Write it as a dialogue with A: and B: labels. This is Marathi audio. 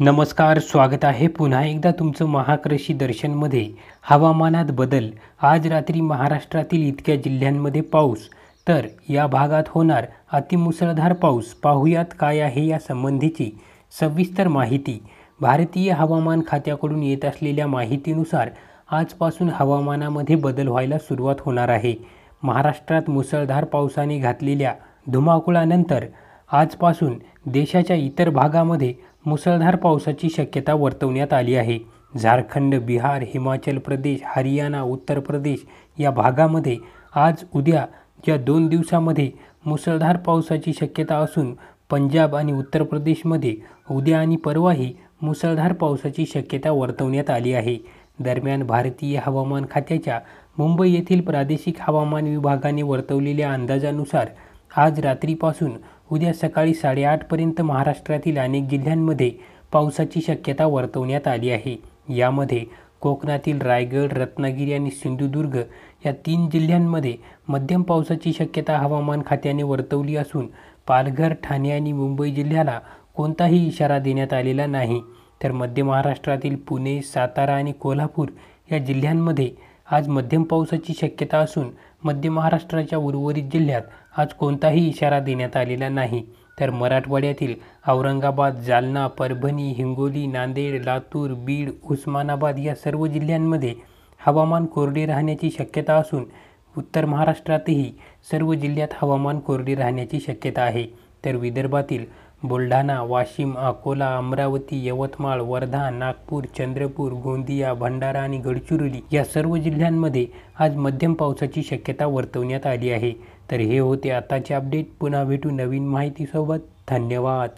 A: नमस्कार स्वागत आहे. पुन्हा एकदा तुमचं महाकृषी दर्शनमध्ये. हवामानात बदल. आज रात्री महाराष्ट्रातील इतक्या जिल्ह्यांमध्ये पाऊस. तर या भागात होणार अतिमुसळधार पाऊस. पाहुयात काय आहे या संबंधीची सविस्तर माहिती. भारतीय हवामान खात्याकडून येत असलेल्या माहितीनुसार आजपासून हवामानामध्ये बदल व्हायला सुरुवात होणार आहे. महाराष्ट्रात मुसळधार पावसाने घातलेल्या धुमाकुळानंतर आजपासून देशाच्या इतर भागामध्ये मुसळधार पावसाची शक्यता वर्तवण्यात आली आहे. झारखंड बिहार हिमाचल प्रदेश हरियाणा उत्तर प्रदेश या भागामध्ये आज उद्या या दोन दिवसामध्ये मुसळधार पावसाची शक्यता असून पंजाब आणि उत्तर प्रदेशमध्ये उद्या आणि परवाही मुसळधार पावसाची शक्यता वर्तवण्यात आली आहे. दरम्यान भारतीय हवामान खात्याच्या मुंबई येथील प्रादेशिक हवामान विभागाने वर्तवलेल्या अंदाजानुसार आज रात्रीपासून उद्या सकाळी साडेआठपर्यंत महाराष्ट्रातील अनेक जिल्ह्यांमध्ये पावसाची शक्यता वर्तवण्यात आली आहे. यामध्ये कोकणातील रायगड रत्नागिरी आणि सिंधुदुर्ग या तीन जिल्ह्यांमध्ये मध्यम पावसाची शक्यता हवामान खात्याने वर्तवली असून पालघर ठाणे आणि मुंबई जिल्ह्याला कोणताही इशारा देण्यात आलेला नाही. तर मध्य महाराष्ट्रातील पुणे सातारा आणि कोल्हापूर या जिल्ह्यांमध्ये आज मध्यम पावसाची शक्यता असून मध्य महाराष्ट्राच्या उर्वरित जिल्ह्यात आज कोणताही इशारा देण्यात आलेला नाही. तर मराठवाड्यातील औरंगाबाद जालना परभणी हिंगोली नांदेड लातूर बीड उस्मानाबाद या सर्व जिल्ह्यांमध्ये हवामान कोरडे राहण्याची शक्यता असून उत्तर महाराष्ट्रातही सर्व जिल्ह्यात हवामान कोरडे राहण्याची शक्यता आहे. तर विदर्भातील बुलढाणा वाशिम अकोला अमरावती यवतमाळ वर्धा नागपूर चंद्रपूर गोंदिया भंडारा आणि गडचिरोली या सर्व जिल्ह्यांमध्ये आज मध्यम पावसाची शक्यता वर्तवण्यात आली आहे. तर हे होते आताचे अपडेट. पुन्हा भेटू नवीन माहितीसोबत. धन्यवाद.